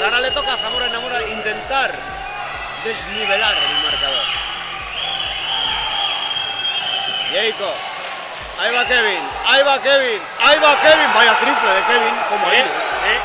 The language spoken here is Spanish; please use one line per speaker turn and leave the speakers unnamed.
Pues ahora le toca a Zamora Enamora intentar desnivelar el marcador. Jericho. Ahí va Kevin, ahí va Kevin, ahí va Kevin. Vaya triple de Kevin, como ahí.
¿Eh?
¿Eh?